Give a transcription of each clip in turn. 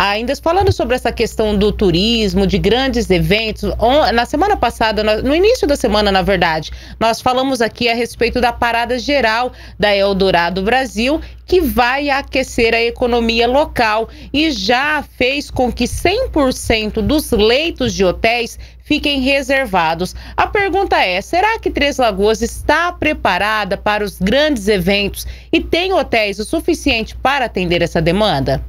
Ainda falando sobre essa questão do turismo, de grandes eventos, na semana passada, no início da semana, na verdade, nós falamos aqui a respeito da parada geral da Eldorado Brasil, que vai aquecer a economia local e já fez com que 100% dos leitos de hotéis fiquem reservados. A pergunta é: será que Três Lagoas está preparada para os grandes eventos e tem hotéis o suficiente para atender essa demanda?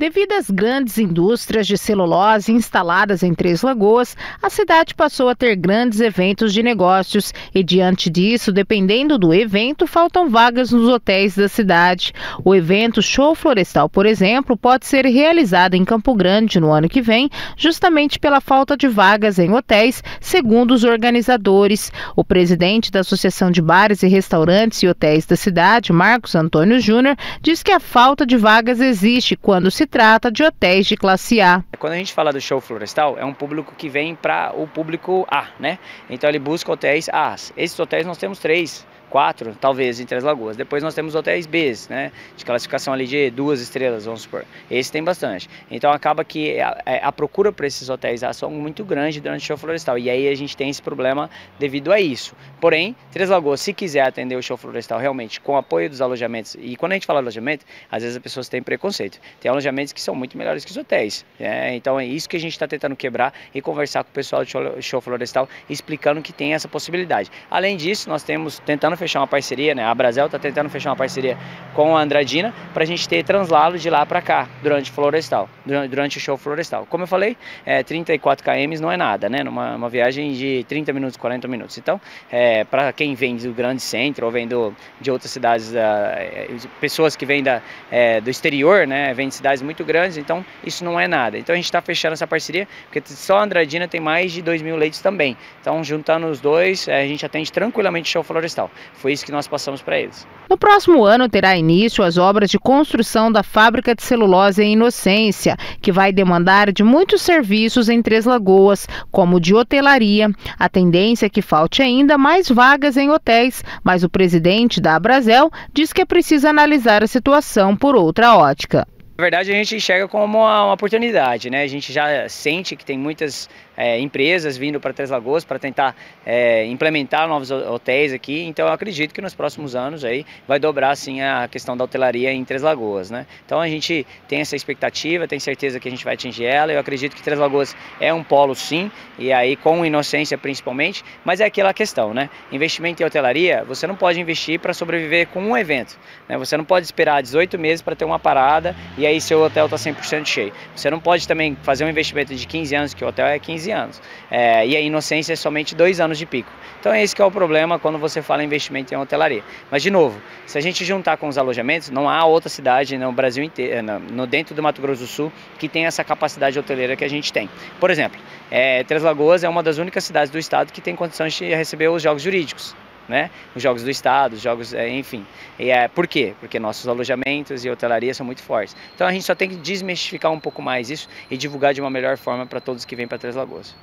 Devido às grandes indústrias de celulose instaladas em Três Lagoas, a cidade passou a ter grandes eventos de negócios e, diante disso, dependendo do evento, faltam vagas nos hotéis da cidade. O evento Show Florestal, por exemplo, pode ser realizado em Campo Grande no ano que vem, justamente pela falta de vagas em hotéis, segundo os organizadores. O presidente da Associação de Bares e Restaurantes e Hotéis da cidade, Marcos Antônio Júnior, diz que a falta de vagas existe quando se trata de hotéis de classe A. Quando a gente fala do show florestal, é um público que vem para o público A, né? Então ele busca hotéis A. Esses hotéis nós temos três quatro, talvez, em Três Lagoas. Depois nós temos hotéis B, né, de classificação ali de duas estrelas, vamos supor. Esse tem bastante. Então acaba que a, é, a procura para esses hotéis A são muito grande durante o show florestal. E aí a gente tem esse problema devido a isso. Porém, Três Lagoas, se quiser atender o show florestal realmente com apoio dos alojamentos, e quando a gente fala alojamento, às vezes as pessoas têm preconceito. Tem alojamentos que são muito melhores que os hotéis. Né? Então é isso que a gente está tentando quebrar e conversar com o pessoal do show florestal, explicando que tem essa possibilidade. Além disso, nós temos tentando fechar uma parceria, né? A Brasel está tentando fechar uma parceria com a Andradina para a gente ter translado de lá para cá durante florestal, durante o show florestal. Como eu falei, é, 34 km não é nada, né? Numa uma viagem de 30 minutos, 40 minutos. Então, é, para quem vem do grande centro ou vem do, de outras cidades, da, é, pessoas que vêm da, é, do exterior, né? Vêm de cidades muito grandes, então isso não é nada. Então a gente está fechando essa parceria, porque só a Andradina tem mais de 2 mil leitos também. Então, juntando os dois, é, a gente atende tranquilamente o show florestal. Foi isso que nós passamos para eles. No próximo ano terá início as obras de construção da fábrica de celulose em Inocência, que vai demandar de muitos serviços em Três Lagoas, como de hotelaria. A tendência é que falte ainda mais vagas em hotéis, mas o presidente da Abrazel diz que é preciso analisar a situação por outra ótica. Na verdade, a gente enxerga como uma, uma oportunidade, né? A gente já sente que tem muitas é, empresas vindo para Três Lagoas para tentar é, implementar novos hotéis aqui, então eu acredito que nos próximos anos aí vai dobrar assim a questão da hotelaria em Três Lagoas, né? Então a gente tem essa expectativa, tem certeza que a gente vai atingir ela, eu acredito que Três Lagoas é um polo sim, e aí com inocência principalmente, mas é aquela questão, né? Investimento em hotelaria, você não pode investir para sobreviver com um evento, né? Você não pode esperar 18 meses para ter uma parada e aí seu hotel está 100% cheio. Você não pode também fazer um investimento de 15 anos, que o hotel é 15 anos. É, e a inocência é somente dois anos de pico. Então é esse que é o problema quando você fala em investimento em hotelaria. Mas de novo, se a gente juntar com os alojamentos, não há outra cidade no Brasil inteiro, no, no dentro do Mato Grosso do Sul, que tem essa capacidade hoteleira que a gente tem. Por exemplo, é, Três Lagoas é uma das únicas cidades do estado que tem condições de receber os jogos jurídicos né? Os jogos do estado, os jogos, é, enfim. E é, por quê? Porque nossos alojamentos e hotelaria são muito fortes. Então a gente só tem que desmistificar um pouco mais isso e divulgar de uma melhor forma para todos que vêm para Três Lagoas.